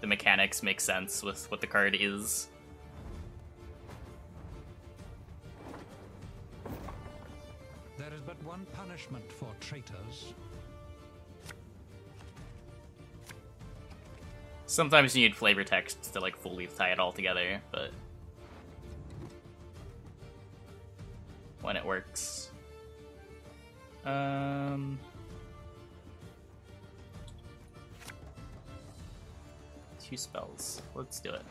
the mechanics make sense with what the card is. There is but one punishment for traitors. Sometimes you need flavor text to like fully tie it all together, but when it works. Um two spells. Let's do it.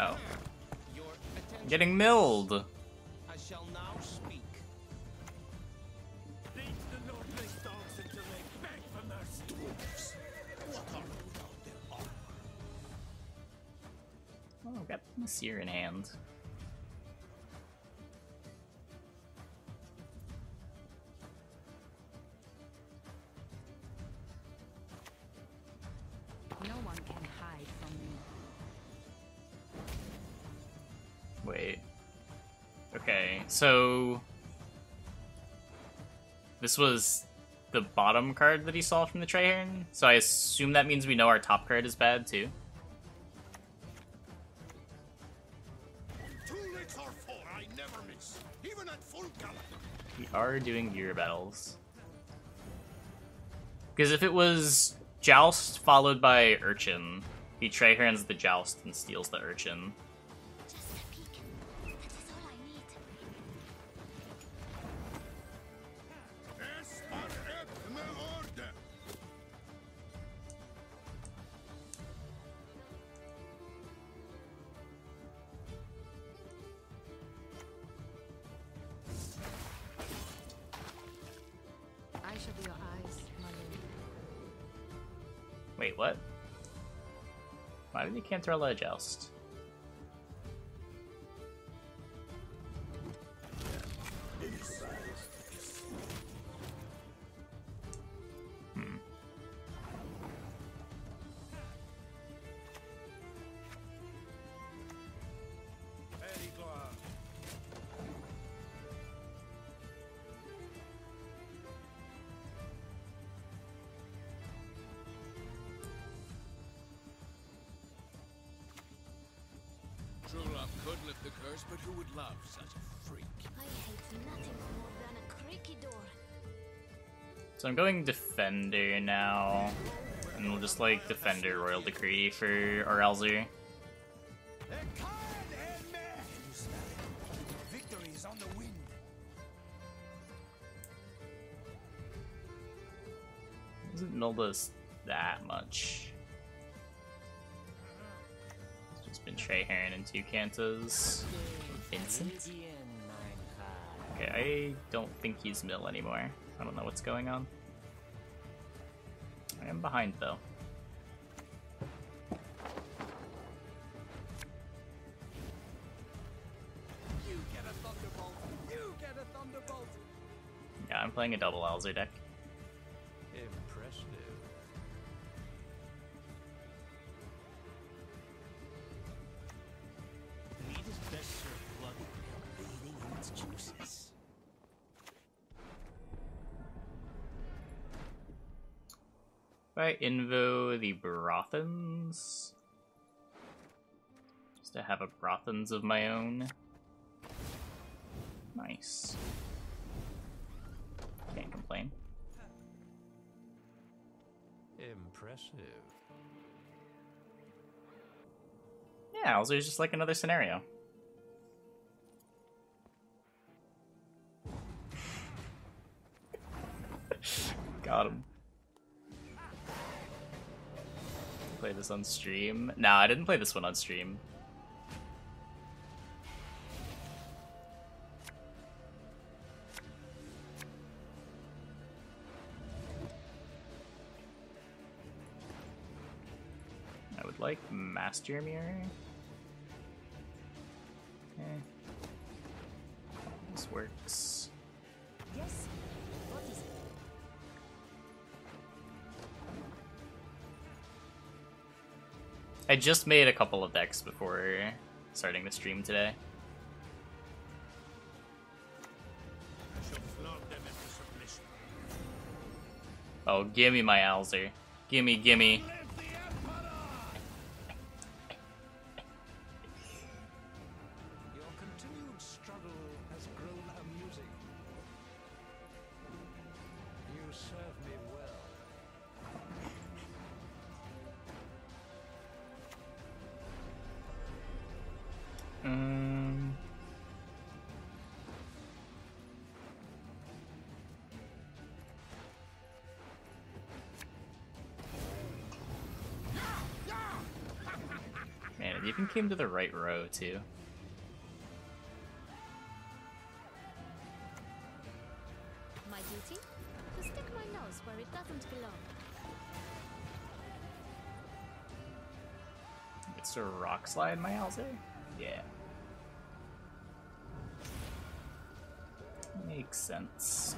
Oh. Getting milled. Seer in hand. No one can hide from me. Wait. Okay, so this was the bottom card that he saw from the Trihern. So I assume that means we know our top card is bad too. Are doing gear battles. Because if it was Joust followed by Urchin, he Trihern's the Joust and steals the Urchin. Cantarella Joust? True love could lift the curse, but who would love such a freak? I hate nothing more than a creaky door. So I'm going Defender now. And we'll just like Defender Royal Decree for Orelzer. Victory is on the wind. Doesn't mill us that much. Trehern and two Cantos. Vincent? Okay, I don't think he's mill anymore. I don't know what's going on. I am behind though. Yeah, I'm playing a double Alzur deck. I invo the Brothans, just to have a Brothans of my own. Nice. Can't complain. Impressive. Yeah, Alzur's just like another scenario. Got him. Play this on stream? No, I didn't play this one on stream. I would like Master Mirror. Eh. This works. Just made a couple of decks before starting the stream today. Oh, gimme my Alzur. Gimme, gimme. Even came to the right row too. My duty? To stick my nose where it doesn't belong. It's a rock slide, my Alzur? Eh? Yeah. Makes sense.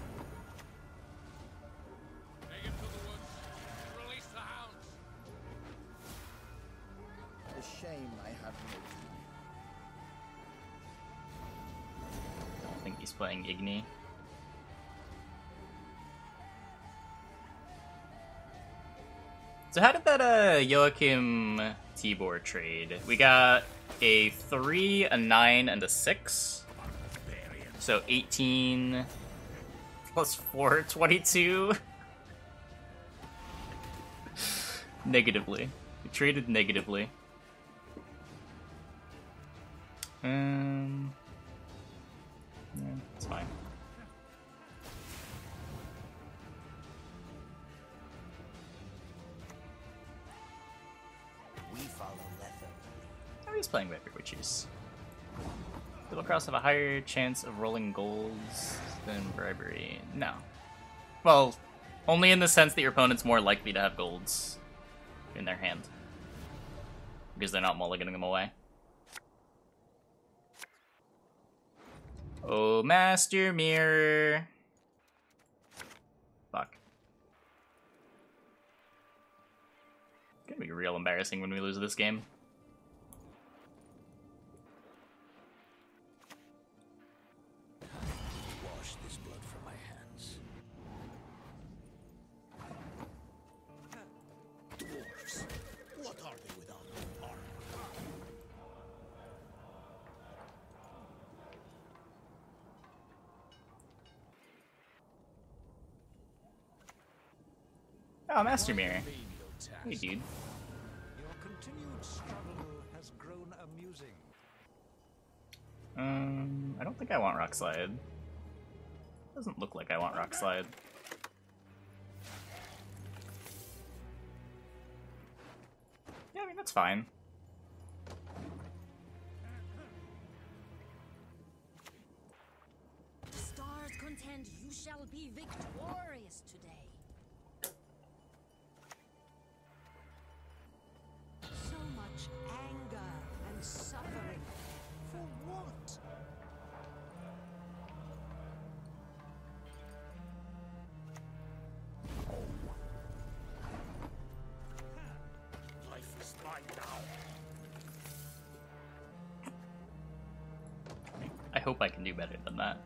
Playing Igni. So how did that uh Joachim Tibor trade? We got a three, a nine, and a six. So 18 plus 4, 22. negatively. We traded negatively. Um yeah, it's fine. We follow Letho. Oh, he's playing Vapor Witches. Double Cross have a higher chance of rolling golds than bribery. No. Well, only in the sense that your opponent's more likely to have golds in their hand. Because they're not mulliganing them away. Oh, Master Mirror. Fuck. It's gonna be real embarrassing when we lose this game. Oh, Master Mirror. Hey, dude. Your continued struggle has grown amusing. Um, I don't think I want Rock Slide. Doesn't look like I want Rock Slide. Yeah, I mean, that's fine. The stars contend you shall be victorious hope I can do better than that.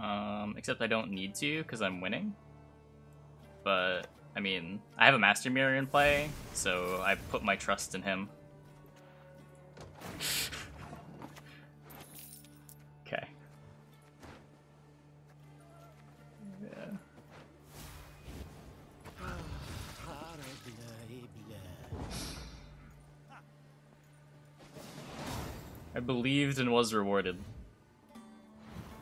Um, except I don't need to because I'm winning. But I mean, I have a Master Mirror in play, so I put my trust in him. I believed and was rewarded.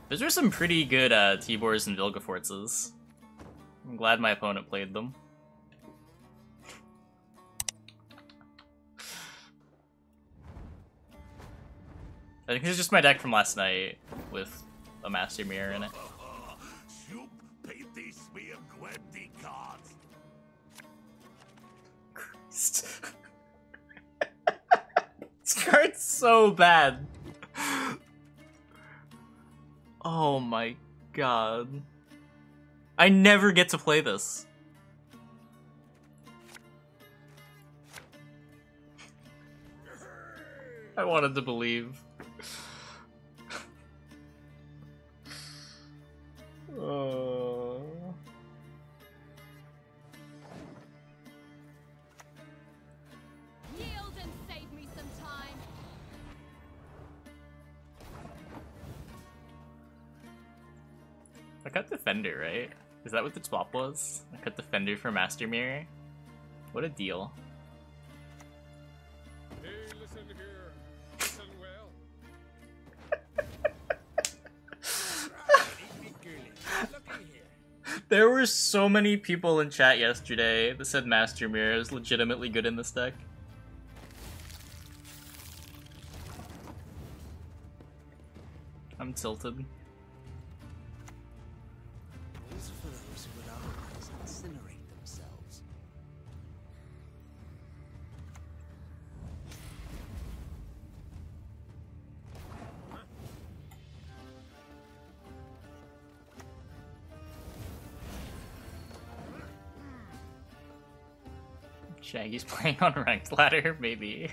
Those are some pretty good uh, Tibors and Vilgefortzes. I'm glad my opponent played them. I think it's just my deck from last night with a Master Mirror in it. Christ. this card's so bad. Oh my god. I never get to play this. I wanted to believe. Oh. I cut Defender, right? Is that what the swap was? I cut Defender for Master Mirror? What a deal. Hey, listen here. Listen well. There were so many people in chat yesterday that said Master Mirror is legitimately good in this deck. I'm tilted. Shaggy's playing on ranked ladder, maybe.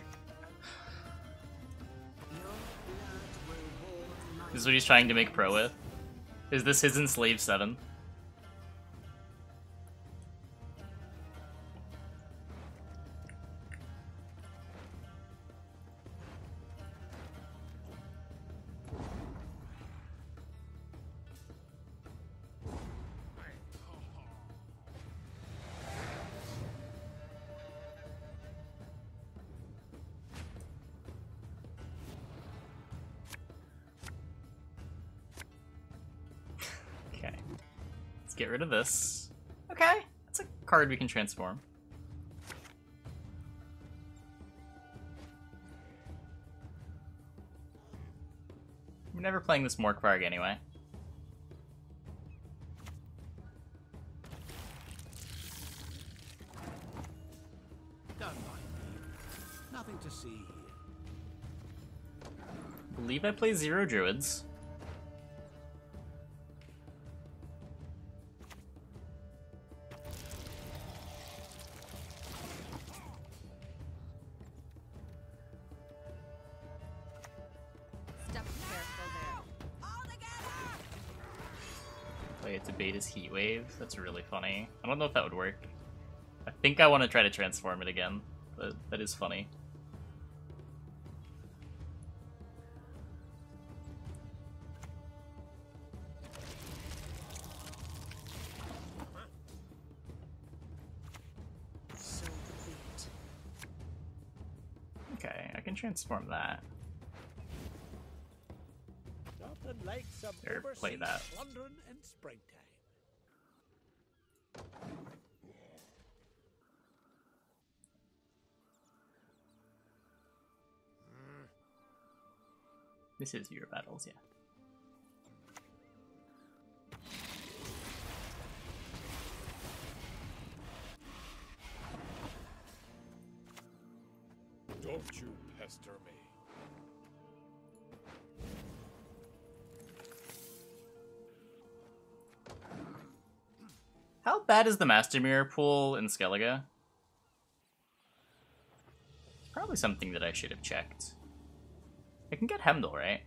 This is what he's trying to make pro with. Is this his Enslaved 7? Let's get rid of this. Okay. That's a card we can transform. We're never playing this Morkvarg anyway. Don't mind me. Nothing to see here. believe I play Zero Druids. His Heat Wave. That's really funny. I don't know if that would work. I think I want to try to transform it again, but that is funny. So be it. Okay, I can transform that. Nothing Or play that. This is your battles, yeah. Don't you pester me. How bad is the Master Mirror pool in Skellige? It's probably something that I should have checked. I can get Hemdall, right?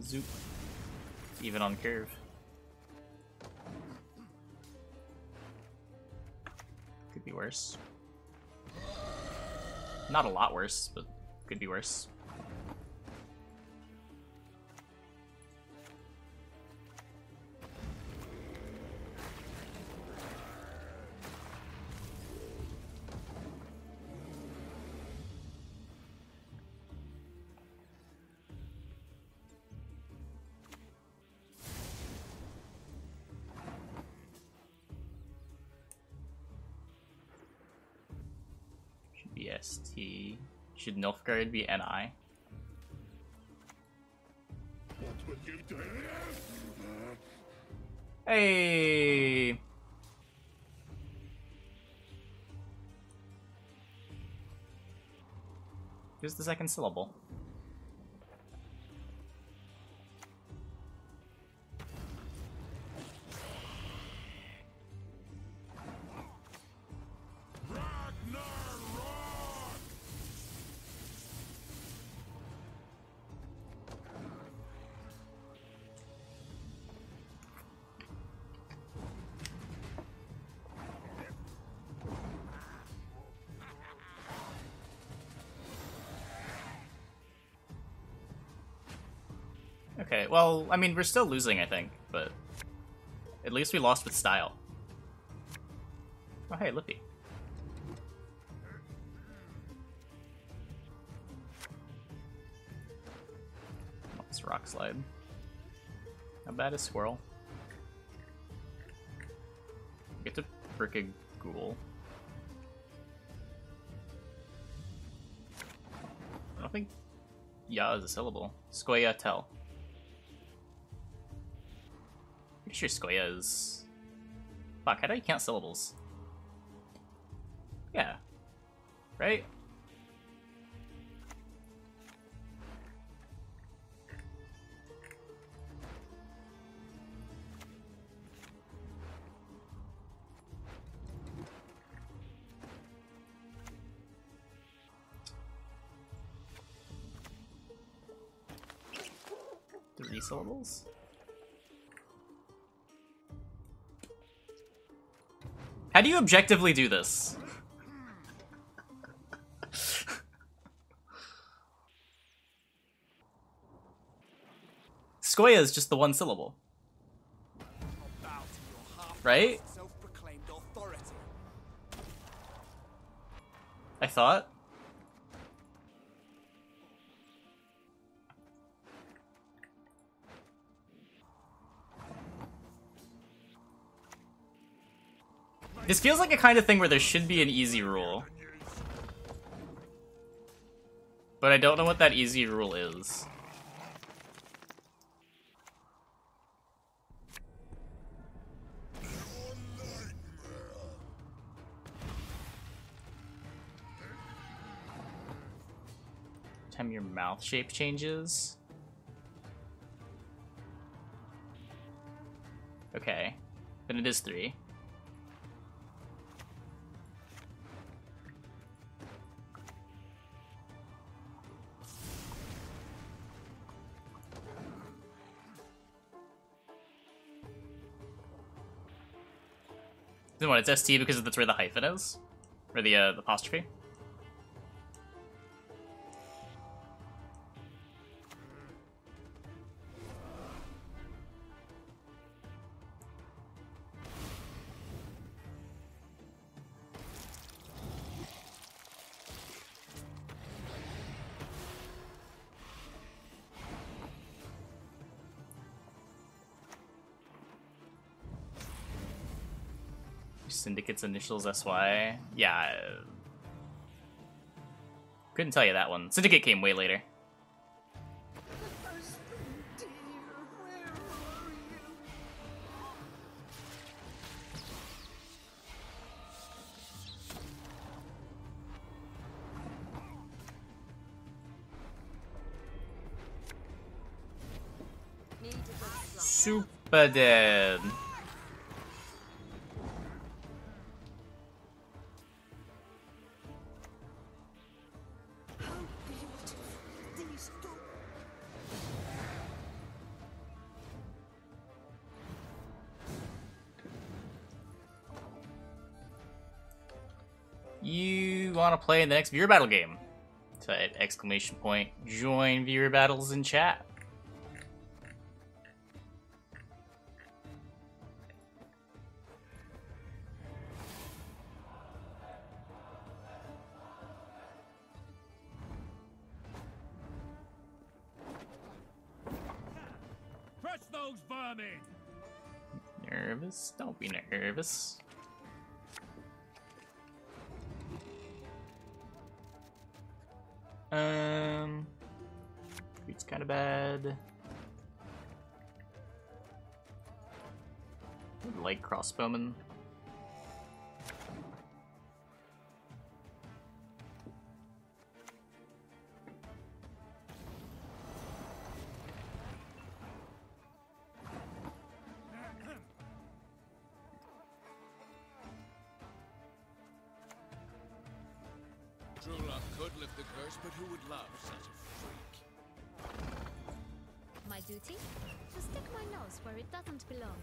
Zoop. Even on curve. Could be worse. Not a lot worse, but could be worse. Should Nilfgaard be NI? Hey! Here's the second syllable. Well, I mean, we're still losing, I think, but at least we lost with style. Oh, hey, Lippy. Oh, it's rock slide. How bad is Squirrel? Get to a ghoul. I don't think Ya is a syllable. Squaya tell. Pretty sure Squaya is. Fuck, how do you count syllables? Yeah. Right? Three syllables? Do you objectively do this? Skoya is just the one syllable. Right? I thought. This feels like a kind of thing where there should be an easy rule. But I don't know what that easy rule is. Time your mouth shape changes. Okay. Then it is three. What? It's ST because that's where the hyphen is, or the uh, the apostrophe. Syndicate's initials SY. Yeah. uh, Couldn't tell you that one. Syndicate came way later. Super dead. Want to play in the next viewer battle game? Type exclamation point. Join viewer battles in chat. Crush those vermin! Nervous? Don't be nervous. Spellman. Could lift the curse, but who would love such a freak? My duty? To stick my nose where it doesn't belong.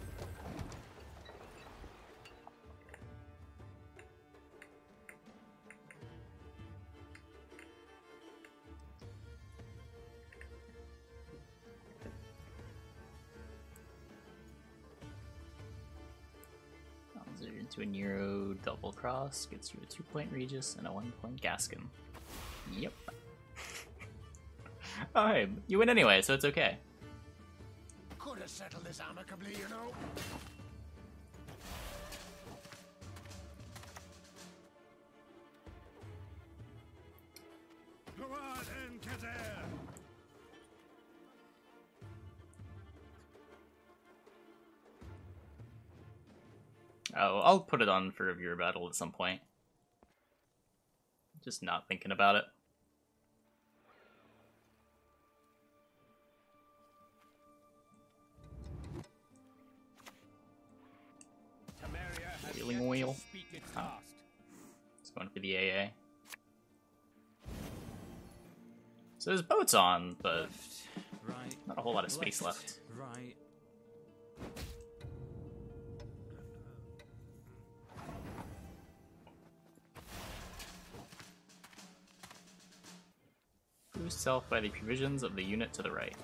A Nero double cross gets you a two point Regis and a one point Gaskin. Yep. hey, you win anyway, so it's okay. Could have settled this amicably, you know. Put it on for a viewer battle at some point. Just not thinking about it. Healing wheel. Oh. It's going for the AA. So there's boats on, but not a whole lot of space left. right. Boost self by the provisions of the unit to the right.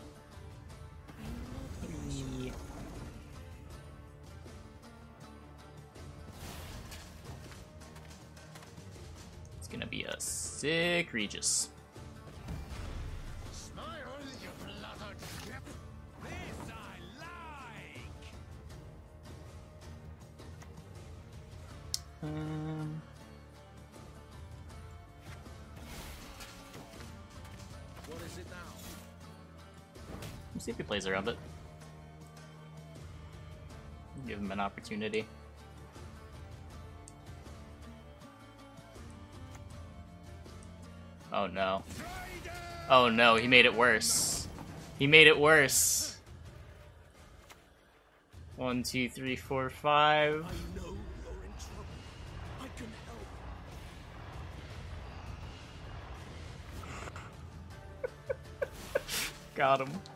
It's gonna be a sick Regis. Plays around it. Give him an opportunity. Oh no. Oh no, he made it worse. He made it worse. One, two, three, four, five. Got know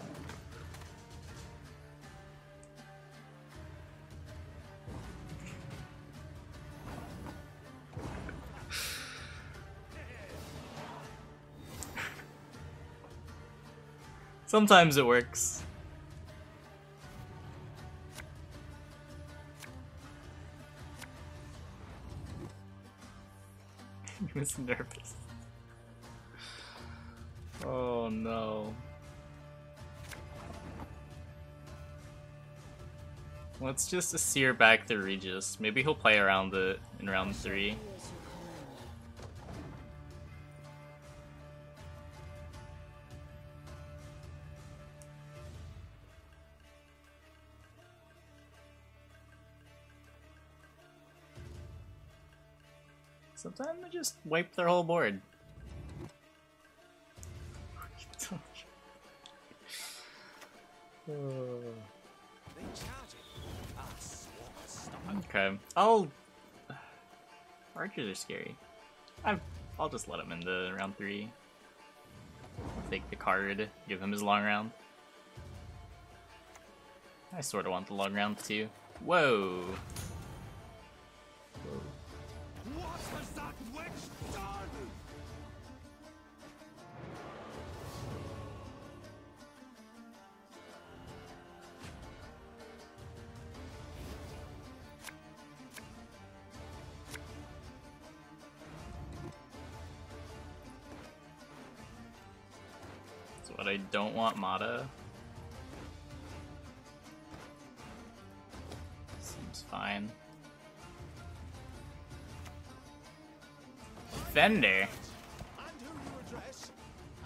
Sometimes it works. he was nervous. Oh no. Let's just sear back the Regis. Maybe he'll play around it in round three. Sometimes they just wipe their whole board. They charted. Swat, stop it. Okay, I'll. Archers are scary. i I'll just let him into round three. I'll take the card, give him his long round. I sort of want the long round too. Whoa! Don't want Mata. Seems fine. Fender. And who you address?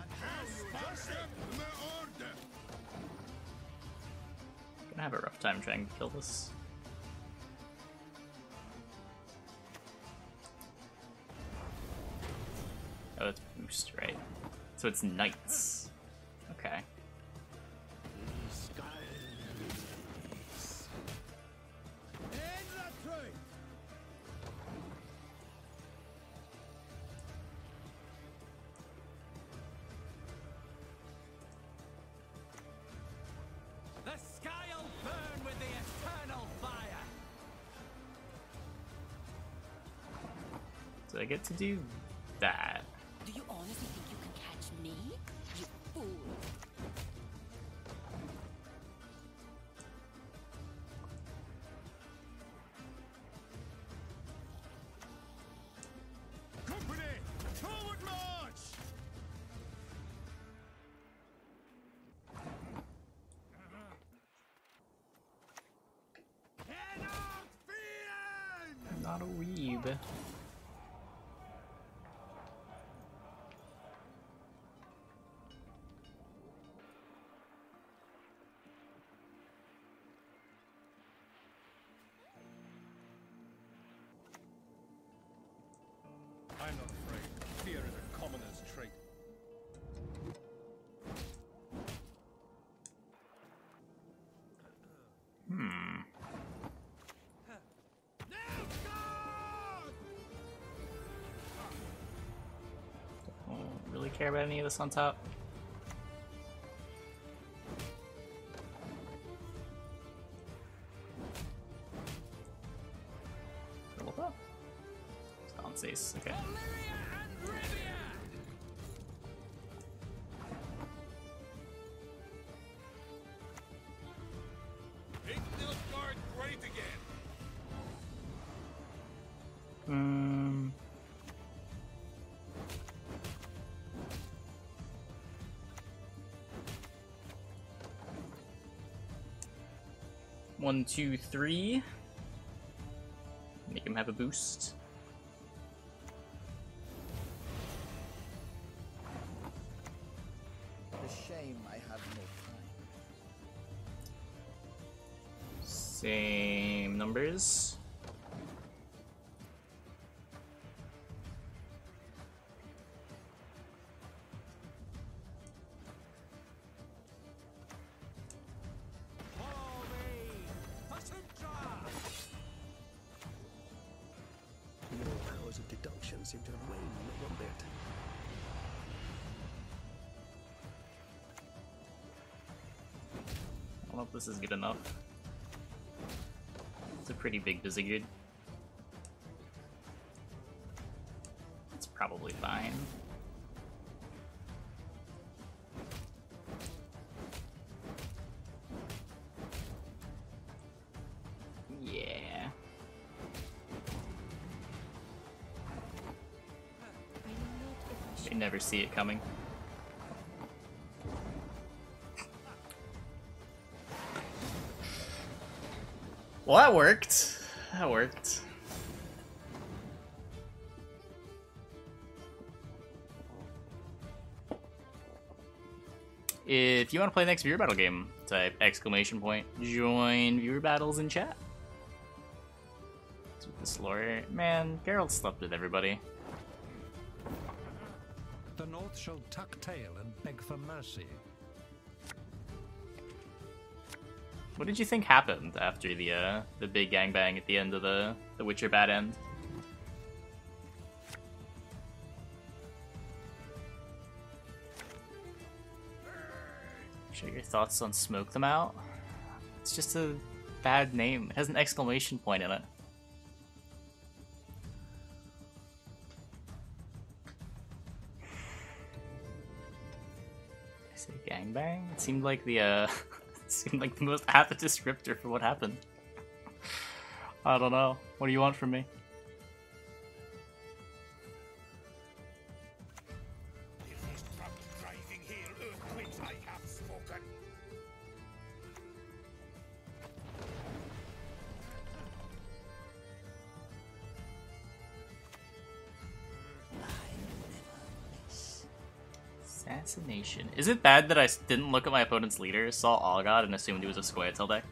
And how you address them? Gonna have a rough time trying to kill this. Oh, it's boost, right? So it's knights. So I get to do that. Care about any of this on top. One, two, three. Make him have a boost. This is good enough. It's a pretty big Visigood. It's probably fine. Yeah. They never see it coming. Well, that worked. That worked. If you want to play the next viewer battle game, type exclamation point join viewer battles in chat. With this lawyer, man, Geralt slept with everybody. The North shall tuck tail and beg for mercy. What did you think happened after the uh, the big gangbang at the end of the the Witcher bad end? Share your thoughts on Smoke Them Out. It's just a bad name. It has an exclamation point in it. I say gangbang? It seemed like the uh it seemed like the most apt descriptor for what happened. I don't know. What do you want from me? Assassination. Is it bad that I didn't look at my opponent's leader, saw Allgod, and assumed he was a Scoia'tael deck?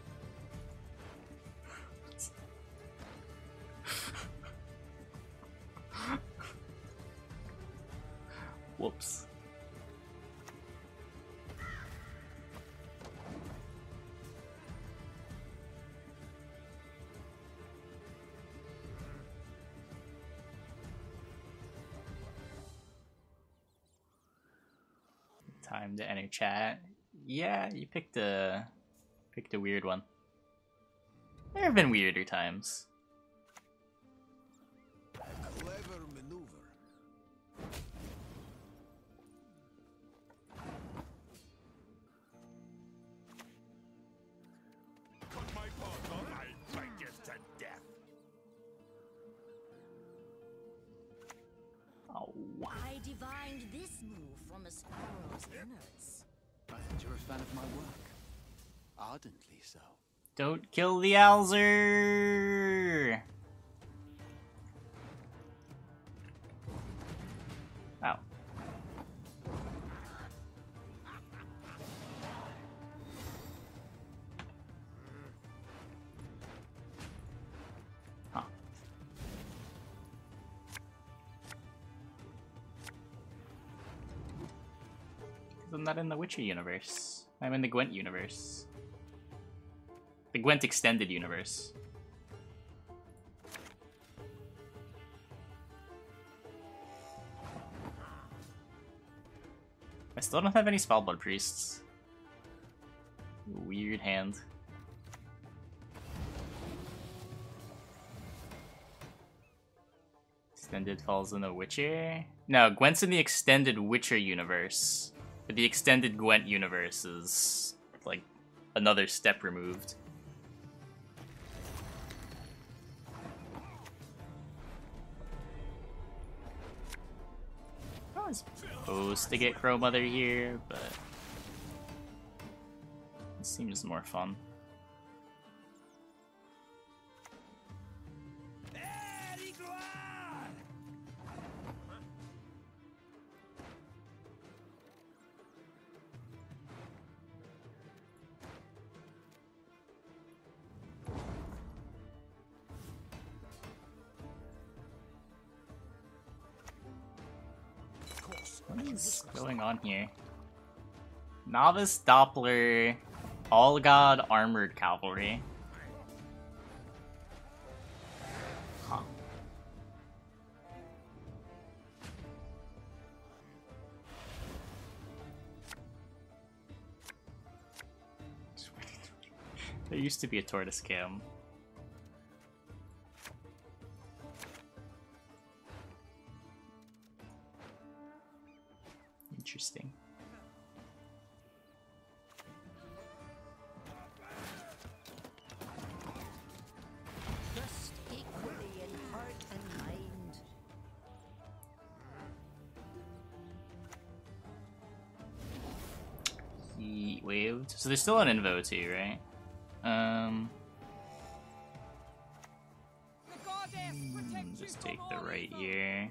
chat. Yeah, you picked a picked a weird one. There have been weirder times. I divined this move from a innards fan of my work. Ardently so. Don't kill the Alzur! Ow. Huh. I'm not in the Witcher universe. I'm in the Gwent universe. The Gwent extended universe. I still don't have any Spellblood Priests. Weird hand. Extended falls in the Witcher? No, Gwent's in the extended Witcher universe. The extended Gwent universe is like another step removed. I was supposed to get Crow Mother here, but it seems more fun. Is going on here? Novice Doppler, Allgod Armored Cavalry. Huh. There used to be a tortoise cam. There's still an invo too, right? Um, hmm, just take the right here.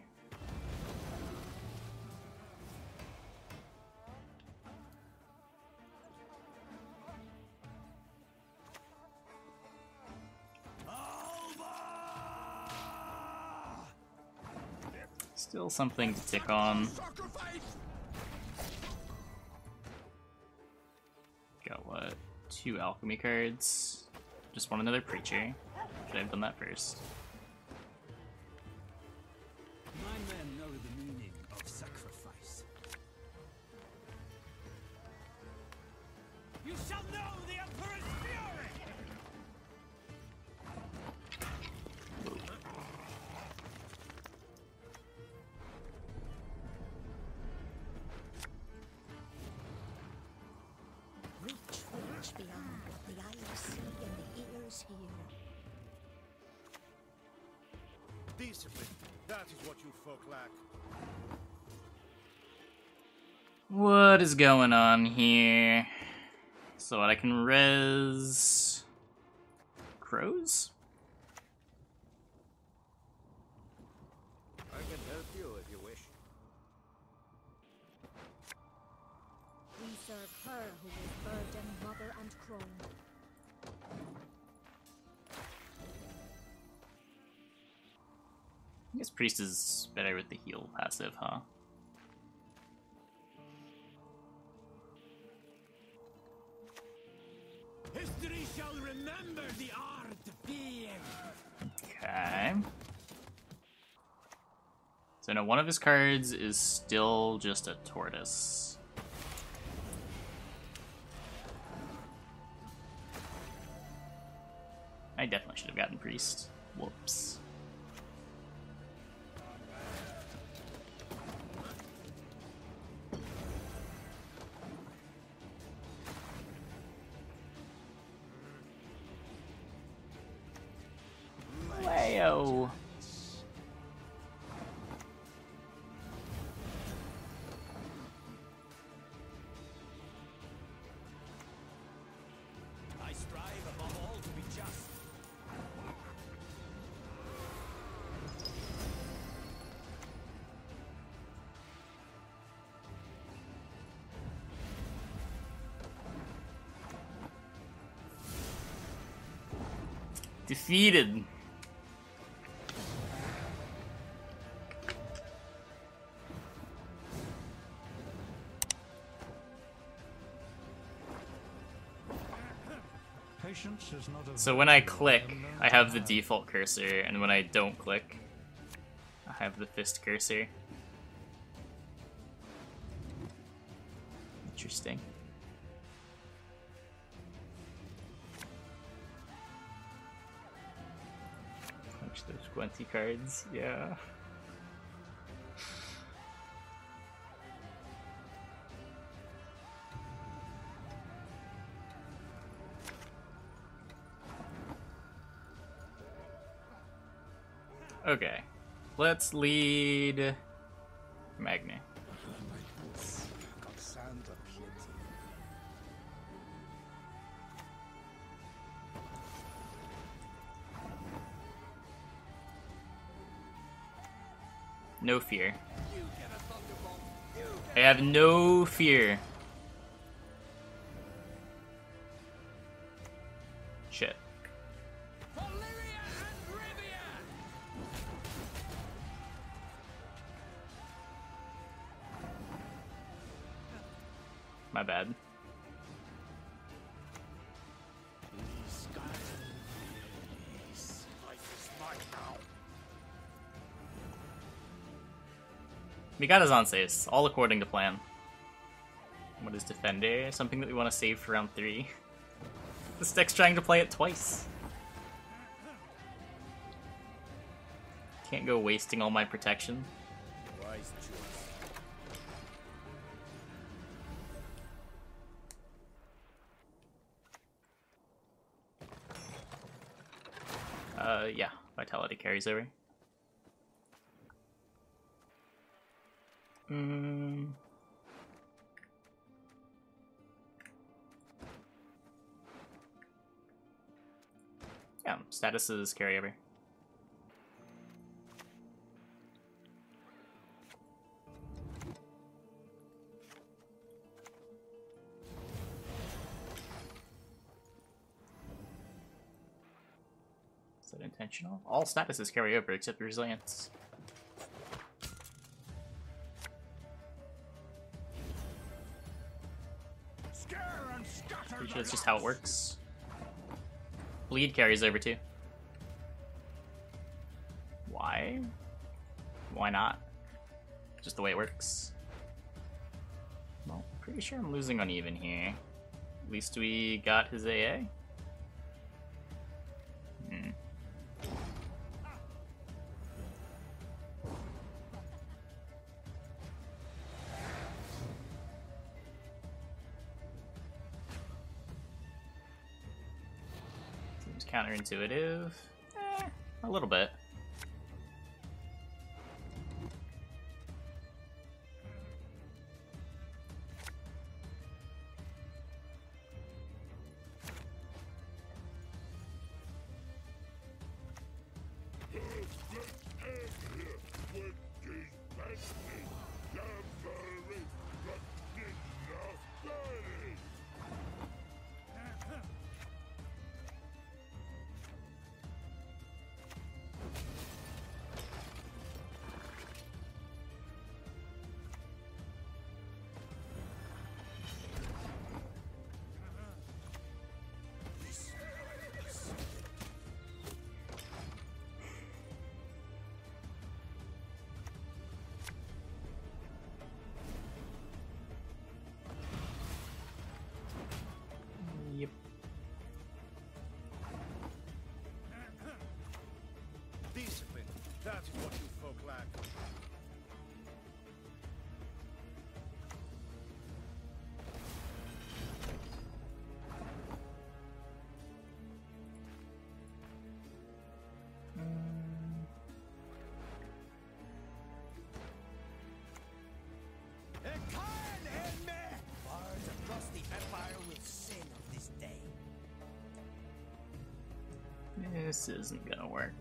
Still something to tick on. Two alchemy cards. Just want another preacher. Should I have done that first? Going on here? So I can res crows? I can help you if you wish. We serve her who is bird and mother and crone. I guess priest is better with the heal passive, huh? So now one of his cards is still just a tortoise. I definitely should have gotten priest. Whoops. Defeated. Patience is not a So when I click, I have the default cursor, and when I don't click, I have the fist cursor. Interesting. Punch those Gwenty cards, yeah. Okay. Let's lead Magni. No fear. I have no fear. Shit. My bad. We got his saves, all according to plan. What is Defender? Something that we want to save for round 3. This deck's trying to play it twice. Can't go wasting all my protection. Uh, yeah, Vitality carries over. Mm. Yeah, statuses carry over. Is that intentional? All statuses carry over except resilience. Pretty sure that's just how it works. Bleed carries over too. Why? Why not? Just the way it works. Well, pretty sure I'm losing uneven here. At least we got his AA. Counterintuitive. Eh, a little bit. Bards across the empire will of this day. This isn't gonna work.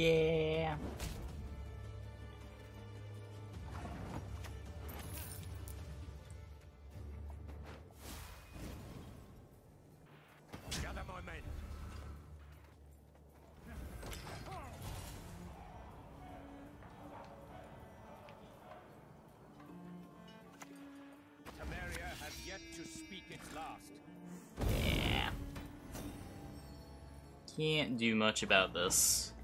Yeah. Gather my men. Tamaria has yet to speak at last. Can't do much about this.